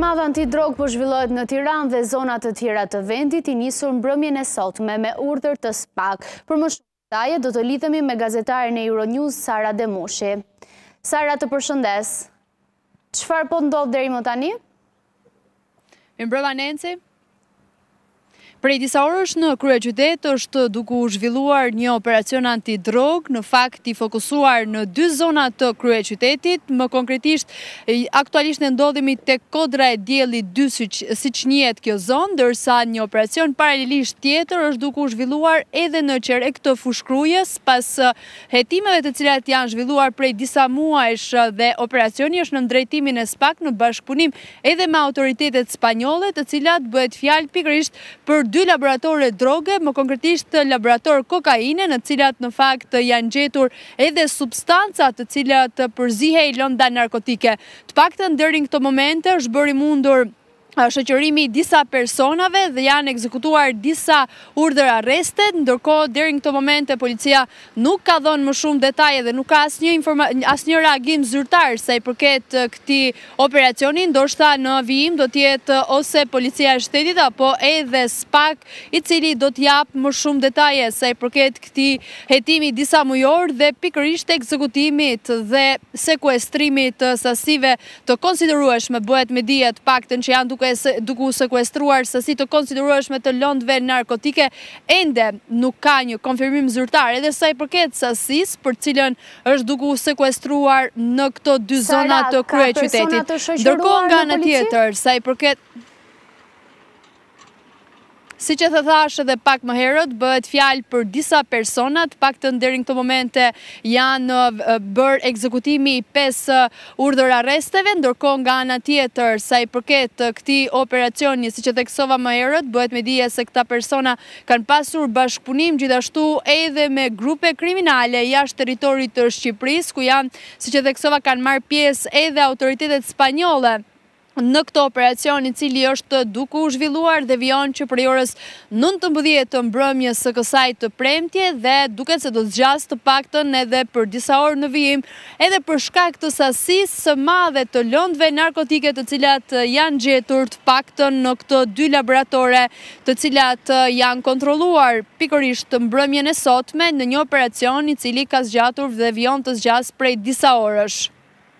madh anti-drogë po zhvillohet në Tiranë dhe zona të tjera të vendit, i nisur mbrëmjen e sotme me urdhër të spak. Për më shumë detaje do të lidhemi me gazetaren e Euronews, Sara Demushi. Sara, të përshëndes. Çfarë po ndodh deri më tani? Mirëmbrëma Nenci. Prej disa orësh në kryeqytet është duke u zhvilluar një operacion anti-drogë, në fakt i fokusuar në dy zona të kryeqytetit, më konkretisht aktualisht ne ndodhemi tek Kodra e Diellit dy siç njihet kjo zonë, ndërsa një operacion paralelisht tjetër është duke u zhvilluar edhe në Qerek të Fushë-Krujës pas hetimeve të cilat janë zhvilluar prej disa muajsh dhe operacioni është nën drejtimin e spak në bashkëpunim edhe me autoritetet spanjolle, të cilat bëhet fjalë pikërisht për dy laboratore droge, më konkretisht laboratorë kokaine, në cilat në fakt janë gjetur edhe substanca të cilat përzihej lënda narkotike. Të paktën deri në këto momente është bërë i mundur shoqërimi i disa personave dhe janë ekzekutuar disa urdhër arreste, ndërkohë deri në këto momente policia Nuk ka dhënë më shumë detaje dhe nuk ka asnjë reagim zyrtar sa i përket këtij operacioni, ndoshta në vijim do të jetë ose Policia e Shtetit apo edhe spak, i cili do të japë më shumë detaje sa i përket këtij hetimi disa mujor dhe pikërisht ekzekutimit dhe sekuestrimit të sasive të konsiderueshme, bëhet me dije të paktën që janë duke u sekuestruar sasi të konsiderueshme të lëndëve narkotike Ende nuk ka një konfirmim zyrtar edhe sa i përket sasisë për të cilën është duke u sekuestruar në këto dy zona të kryeqytetit. Ndërkohë nga ana tjetër, sa i përket Siç e thashë edhe pak më herët, bëhet fjalë për disa persona, të paktën deri në këto momente janë bërë ekzekutimi i pesë Urdhër arresteve, ndërkohë nga ana tjetër, sa i përket këtij operacioni, siç e theksova më herët, bëhet me dije se këta persona kanë pasur bashkëpunim gjithashtu edhe me grupe kriminale jashtë territorit të Shqipërisë, ku janë, siç e theksova, kanë marrë pjesë edhe autoritetet spanjolle. në këtë operacion i cili është duke u zhvilluar dhe vijon që prej orës 19 të mbrëmjes së kësaj të premtje dhe duket se do të zgjasë të paktën edhe për disa orë në vijim edhe për shkak të sasisë së madhe të lëndëve narkotike të cilat janë gjetur të paktën në këto dy laboratore të cilat janë kontrolluar pikërisht mbrëmjen e sotme në një operacion i cili ka zgjatur dhe vijon të zgjasë prej disa orësh.